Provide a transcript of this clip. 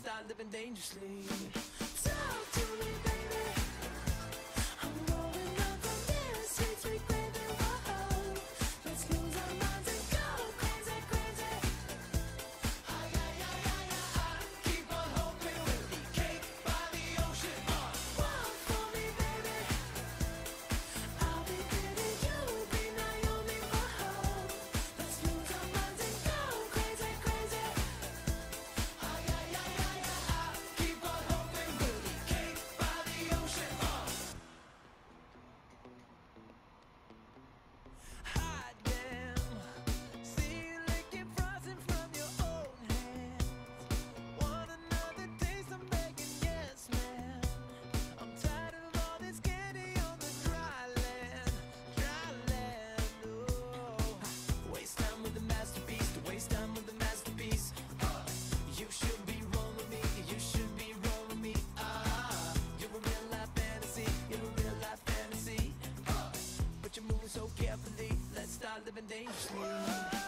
start living dangerously. Talk to me, baby. I've been dangerously